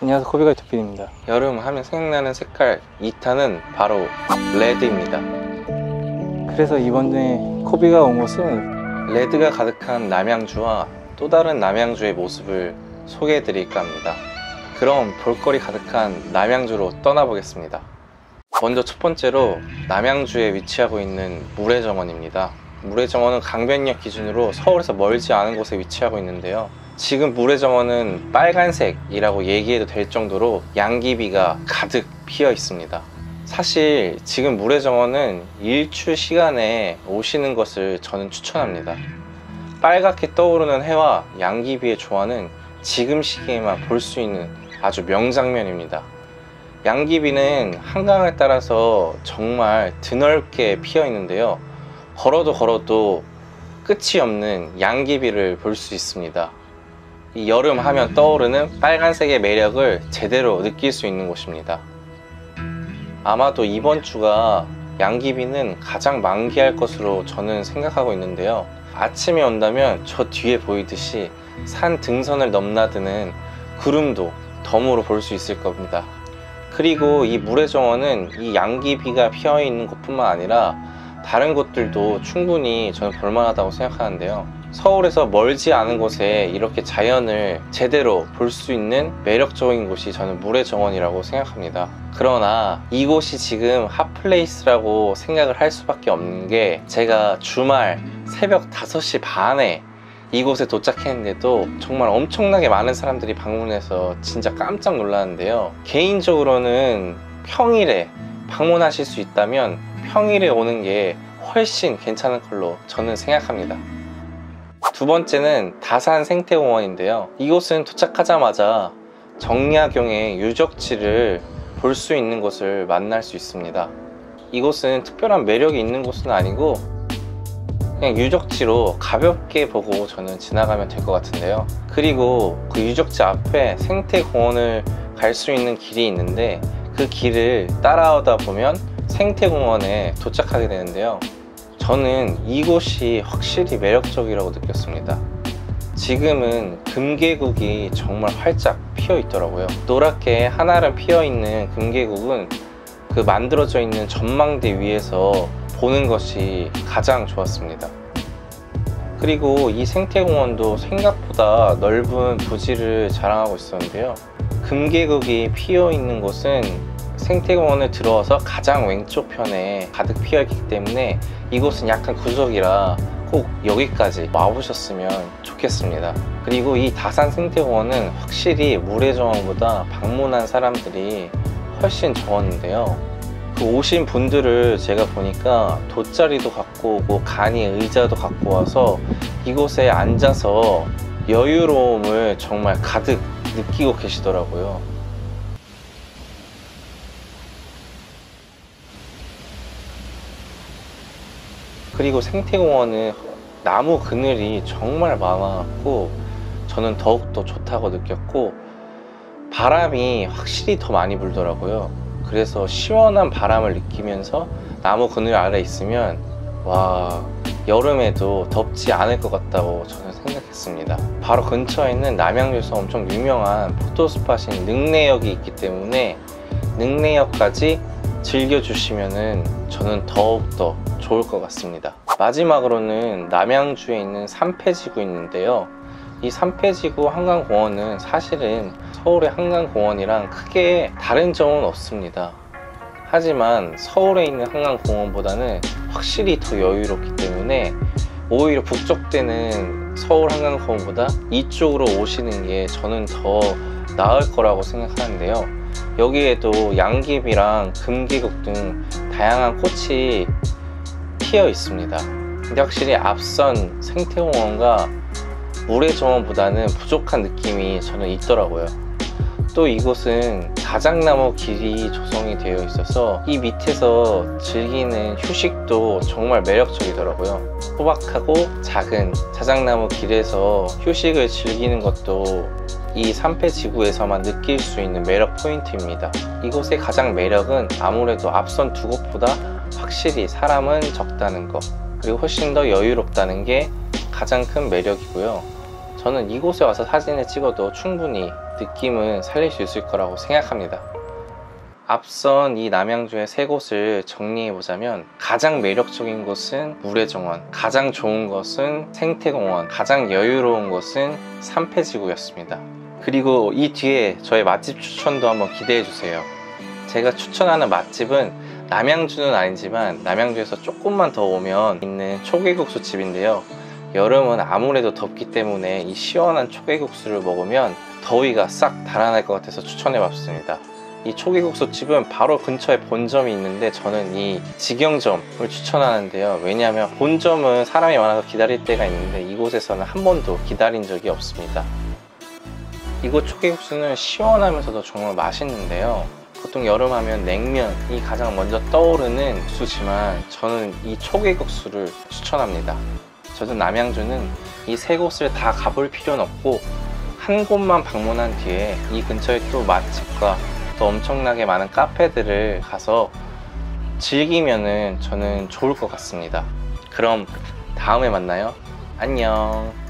안녕하세요 코비가이트 PD입니다 여름 하면 생각나는 색깔 2탄은 바로 레드입니다. 그래서 이번에 코비가 온 곳은 레드가 가득한 남양주와 또 다른 남양주의 모습을 소개해 드릴까 합니다. 그럼 볼거리 가득한 남양주로 떠나보겠습니다. 먼저 첫 번째로 남양주에 위치하고 있는 물회정원입니다. 물회정원은 강변역 기준으로 서울에서 멀지 않은 곳에 위치하고 있는데요. 지금 물회정원은 빨간색이라고 얘기해도 될 정도로 양귀비가 가득 피어 있습니다. 사실 지금 물회정원은 일출 시간에 오시는 것을 저는 추천합니다. 빨갛게 떠오르는 해와 양귀비의 조화는 지금 시기에만 볼 수 있는 아주 명장면입니다. 양귀비는 한강을 따라서 정말 드넓게 피어 있는데요. 걸어도 걸어도 끝이 없는 양귀비를 볼 수 있습니다. 이 여름 하면 떠오르는 빨간색의 매력을 제대로 느낄 수 있는 곳입니다. 아마도 이번 주가 양귀비는 가장 만개할 것으로 저는 생각하고 있는데요. 아침에 온다면 저 뒤에 보이듯이 산 등선을 넘나드는 구름도 덤으로 볼 수 있을 겁니다. 그리고 이 물의 정원은 이 양귀비가 피어 있는 곳뿐만 아니라 다른 곳들도 충분히 저는 볼만하다고 생각하는데요. 서울에서 멀지 않은 곳에 이렇게 자연을 제대로 볼 수 있는 매력적인 곳이 저는 물의 정원이라고 생각합니다. 그러나 이곳이 지금 핫플레이스라고 생각을 할 수밖에 없는 게 제가 주말 새벽 5시 반에 이곳에 도착했는데도 정말 엄청나게 많은 사람들이 방문해서 진짜 깜짝 놀랐는데요. 개인적으로는 평일에 방문하실 수 있다면 평일에 오는 게 훨씬 괜찮은 걸로 저는 생각합니다. 두 번째는 다산 생태공원인데요. 이곳은 도착하자마자 정약용의 유적지를 볼 수 있는 곳을 만날 수 있습니다. 이곳은 특별한 매력이 있는 곳은 아니고 그냥 유적지로 가볍게 보고 저는 지나가면 될 것 같은데요. 그리고 그 유적지 앞에 생태공원을 갈 수 있는 길이 있는데 그 길을 따라오다 보면 생태공원에 도착하게 되는데요. 저는 이곳이 확실히 매력적이라고 느꼈습니다. 지금은 금계국이 정말 활짝 피어 있더라고요. 노랗게 한아름 피어 있는 금계국은 그 만들어져 있는 전망대 위에서 보는 것이 가장 좋았습니다. 그리고 이 생태공원도 생각보다 넓은 부지를 자랑하고 있었는데요. 금계국이 피어 있는 곳은 생태공원을 들어와서 가장 왼쪽 편에 가득 피어 있기 때문에 이곳은 약간 구석이라 꼭 여기까지 와보셨으면 좋겠습니다. 그리고 이 다산 생태공원은 확실히 물의 정원보다 방문한 사람들이 훨씬 적었는데요. 그 오신 분들을 제가 보니까 돗자리도 갖고 오고 간이 의자도 갖고 와서 이곳에 앉아서 여유로움을 정말 가득 느끼고 계시더라고요. 그리고 생태공원은 나무 그늘이 정말 많았고 저는 더욱더 좋다고 느꼈고 바람이 확실히 더 많이 불더라고요. 그래서 시원한 바람을 느끼면서 나무 그늘 아래 있으면 와 여름에도 덥지 않을 것 같다고 저는 생각했습니다. 바로 근처에 있는 남양주에서 엄청 유명한 포토스팟인 능내역이 있기 때문에 능내역까지 즐겨주시면은 저는 더욱더 좋을 것 같습니다. 마지막으로는 남양주에 있는 삼패지구 있는데요. 이 삼패지구 한강공원은 사실은 서울의 한강공원이랑 크게 다른 점은 없습니다. 하지만 서울에 있는 한강공원보다는 확실히 더 여유롭기 때문에 오히려 북적대는 서울 한강공원보다 이쪽으로 오시는 게 저는 더 나을 거라고 생각하는데요. 여기에도 양귀비랑 금기국 등 다양한 꽃이 피어 있습니다. 근데 확실히 앞선 생태공원과 물의 정원보다는 부족한 느낌이 저는 있더라고요. 또 이곳은 자작나무 길이 조성이 되어 있어서 이 밑에서 즐기는 휴식도 정말 매력적이더라고요. 소박하고 작은 자작나무 길에서 휴식을 즐기는 것도 이 삼패 지구에서만 느낄 수 있는 매력 포인트입니다. 이곳의 가장 매력은 아무래도 앞선 두 곳보다 확실히 사람은 적다는 것 그리고 훨씬 더 여유롭다는 게 가장 큰 매력이고요. 저는 이곳에 와서 사진을 찍어도 충분히 느낌은 살릴 수 있을 거라고 생각합니다. 앞선 이 남양주의 세 곳을 정리해보자면 가장 매력적인 곳은 물의정원, 가장 좋은 것은 생태공원, 가장 여유로운 곳은 삼패지구였습니다. 그리고 이 뒤에 저의 맛집 추천도 한번 기대해주세요. 제가 추천하는 맛집은 남양주는 아니지만 남양주에서 조금만 더 오면 있는 초계국수 집인데요. 여름은 아무래도 덥기 때문에 이 시원한 초계국수를 먹으면 더위가 싹 달아날 것 같아서 추천해 봤습니다. 이 초계국수 집은 바로 근처에 본점이 있는데 저는 이 직영점을 추천하는데요. 왜냐하면 본점은 사람이 많아서 기다릴 때가 있는데 이곳에서는 한 번도 기다린 적이 없습니다. 이곳 초계국수는 시원하면서도 정말 맛있는데요. 보통 여름 하면 냉면이 가장 먼저 떠오르는 국수지만 저는 이 초계국수를 추천합니다. 저도 남양주는 이 세 곳을 다 가볼 필요는 없고 한 곳만 방문한 뒤에 이 근처에 또 맛집과 또 엄청나게 많은 카페들을 가서 즐기면은 저는 좋을 것 같습니다. 그럼 다음에 만나요. 안녕.